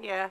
yeah.